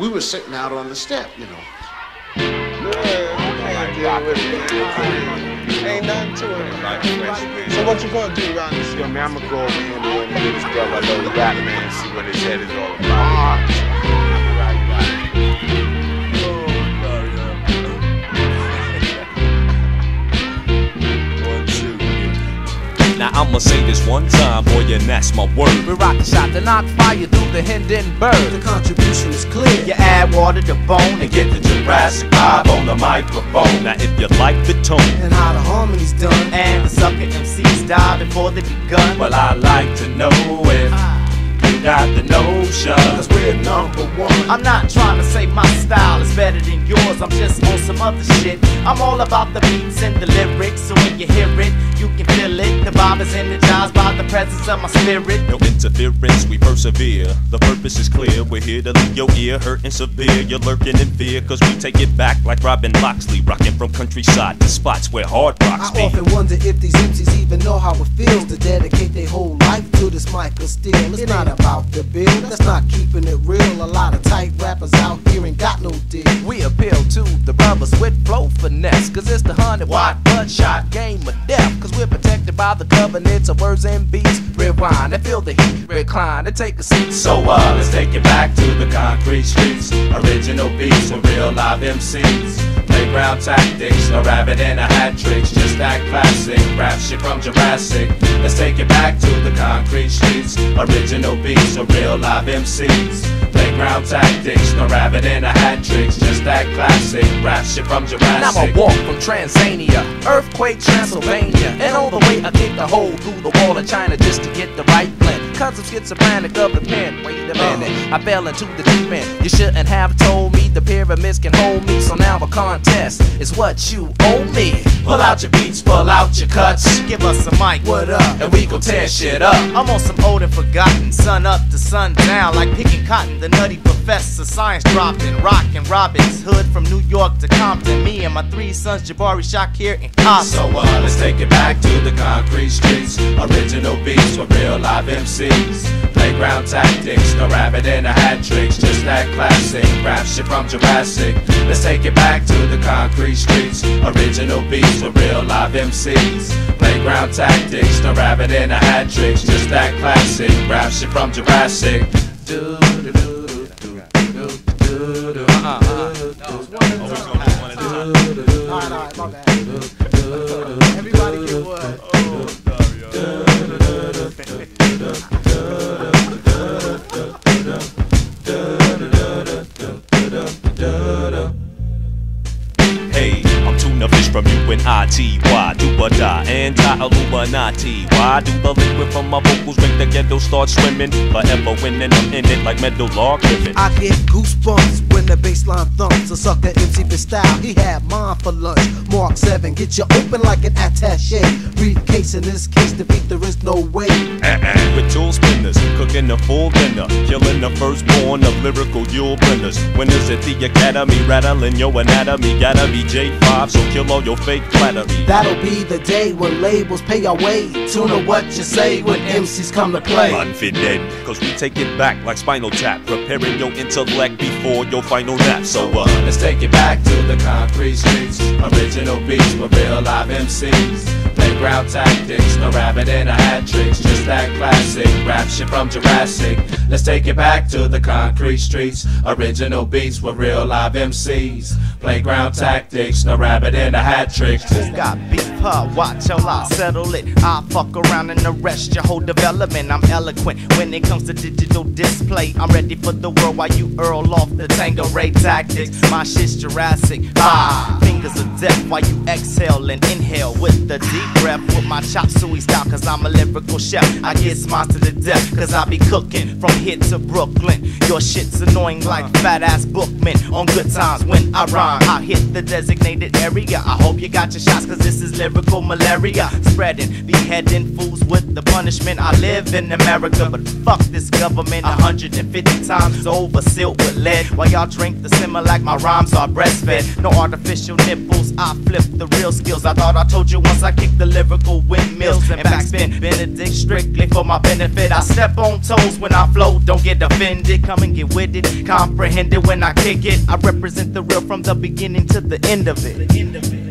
we were sitting out on the step, you know. Yeah, Ain't nothing to it. So what you gonna do around this? Yo, man, I'm gonna go over here and get his brother a little rap, man, see what his head is all about. Ah. I'ma say this one time, boy, and that's my word. We rock the shot to knock fire through the Hindenburg. The contribution is clear. You add water to bone and get the Jurassic vibe on the microphone. Now if you like the tone, And how the harmony's done. And the sucker MCs die before they begun. Well, I like to know if ah. You got the notion. Cause we're number one. I'm not trying to say my style is better than yours. I'm just on some other shit. I'm all about the beats and the lyrics. So when you hear it, you can feel it. The vibe is energized by the presence of my spirit. no interference, we persevere. The purpose is clear, we're here to leave your ear hurting severe. You're lurking in fear, cause we take it back like Robin Loxley, rocking from countryside to spots where hard rocks I be. often wonder if these MCs even know how it feels to dedicate their whole life to this mic of steel. It's not about the bill, that's not keeping it real. A lot of tight rappers out here ain't got no deal. We appeal to the brothers with flow finesse. Cause it's the hundred watt bloodshot game of death. Cause we're protected by the covenants of words and beats. Rewind and feel the heat, recline and take a seat. So uh, let's take it back to the concrete streets. Original beats with real live MCs. Playground tactics, no rabbit and a hat tricks. Just that classic rap shit from Jurassic. Let's take it back to the concrete streets. Original beats with real live MCs. Playground tactics, no rabbit and a hat tricks. Just that classic rap shit from Jurassic. Now I walk from Tanzania, earthquake Transylvania, and all the way I kick a hole through the wall of China just to get the right blend. Cause I'm schizophrenic of the pen. Wait a minute, I fell into the deep end. You shouldn't have told me the pyramids can hold me. So now a contest is what you owe me. Pull out your beats, pull out your cuts. Give us a mic, what up? And we gon' tear shit up. I'm on some old and forgotten, sun up to sun down, like picking cotton. The nutty professor, science dropped dropping, rockin' Robin's Hood from New York to Compton. Me and my three sons, Jabari, Shakir, and Compton. So uh, let's take it back to the concrete streets. Original beats with real live MCs. Playground tactics, no rabbit and a hat tricks. Just that classic rap shit from Jurassic. Let's take it back to the concrete streets. Original beats with real live MCs. Playground tactics, no rabbit and a hat tricks. Just that classic rap shit from Jurassic. Do, do, do, tuna fish from UNIT. Why do or die? Anti-Illuminati. Why do the liquid from my vocals make the ghetto start swimming? Forever winning, I'm in it like metal log. I get goosebumps when the bassline thumps. A sucker MC for style, he had mine for lunch. Marc 7, get you open like an attache. Briefcase in this case, defeat there is no way. Uh-uh. With tool a full dinner, killing the firstborn of lyrical Yul Brynners. Winners at the academy, rattling your anatomy. Gotta be J5, so kill all your fake flattery. That'll be the day when labels pay our way. Tune to what you say when MCs come to play. Unfitted, cause we take it back like spinal tap, preparing your intellect before your final nap. So, uh, Let's take it back to the concrete streets. Original beats with real live MCs. Playground tactics, no rabbit and a hat tricks. Just that classic rap shit from Jurassic. Let's take it back to the concrete streets. Original beats with real live MCs. Playground tactics, no rabbit and a hat tricks. Who got beef, huh? Watch till I settle it. I fuck around and arrest your whole development. I'm eloquent when it comes to digital display. I'm ready for the world while you earl off the Tango Ray tactics. My shit's Jurassic. Ah, fingers of death while you exhale and inhale with the deep breath with my chop suey style. Cause I'm a lyrical chef. I get smiles to the death. Cause I be cooking from here to Brooklyn. Your shit's annoying like uh-huh. fat ass bookmen. On good times when I rhyme, I hit the designated area. I hope you got your shots. Cause this is lyrical malaria. Spreading, beheading fools with the punishment. I live in America, but fuck this government. 150 times over, sealed with lead. While y'all drink the Similac like my rhymes are breastfed. No artificial nipples, I flip the real skills. I thought I told you once I kicked the lyrical windmills and backspin. Benedict strictly for my benefit. I step on toes when I flow, don't get offended. Come and get with it, comprehend it when I kick it. I represent the real from the beginning to the end of it. The end of it.